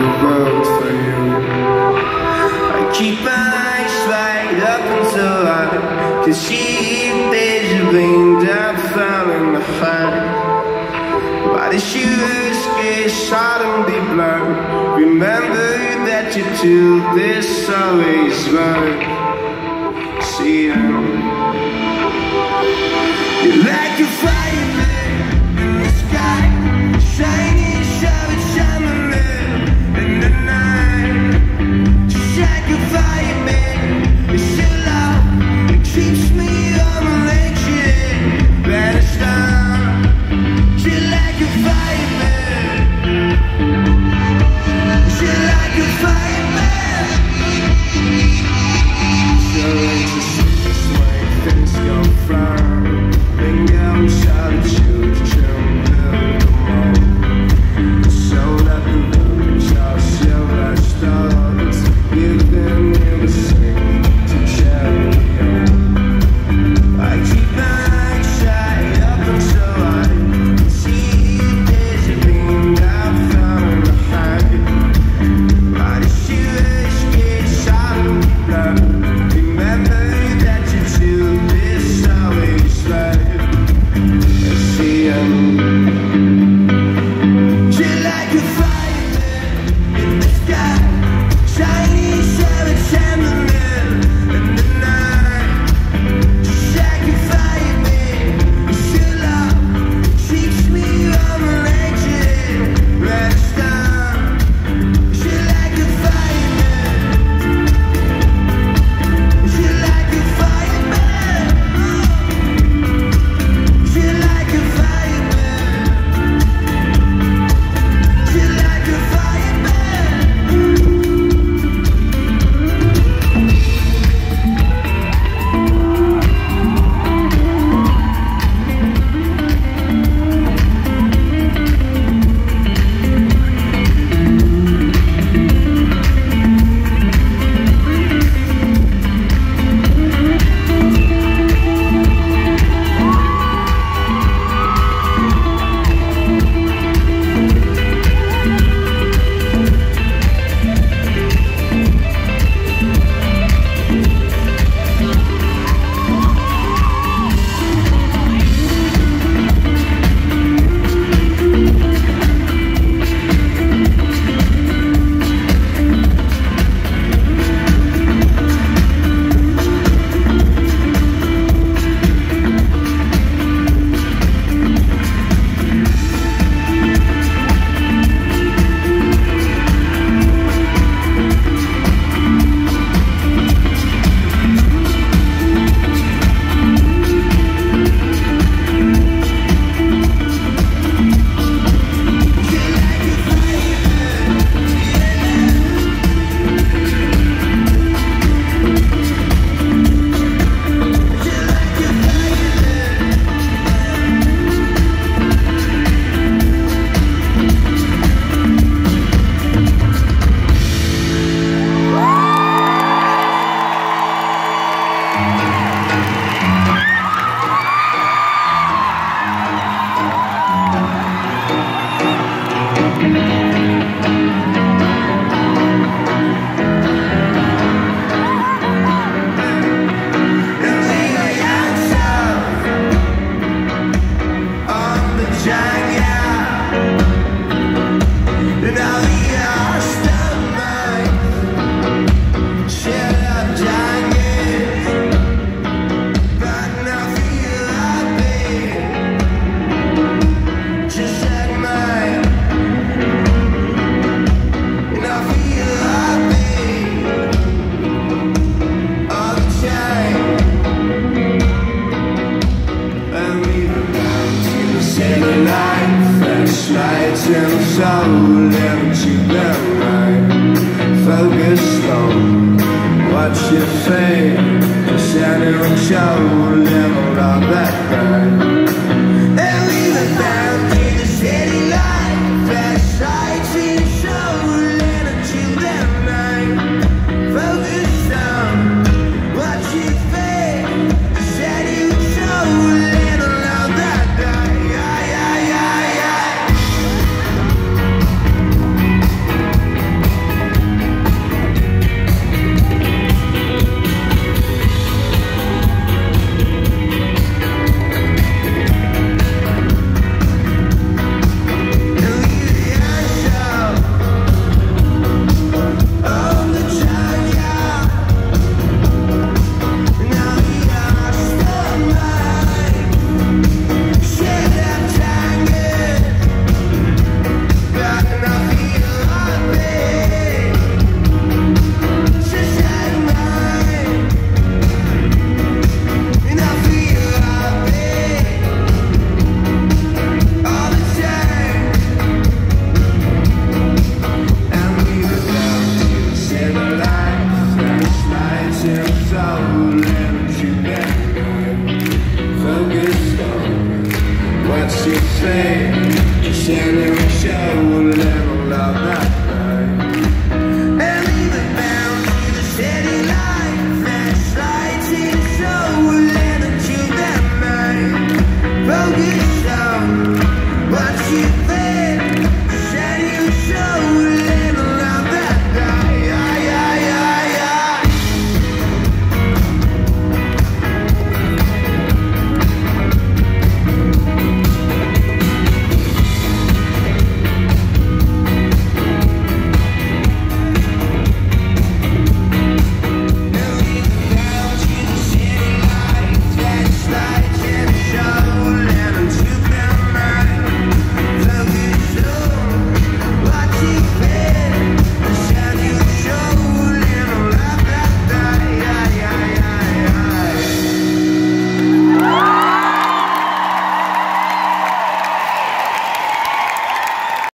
the world for you I keep my eyes right up until I can see visibly down falling behind. By the shoes get suddenly blown Remember that you do this always right. See you You're like a fire Música left the on what you fate The shadow show leveled on that night faith.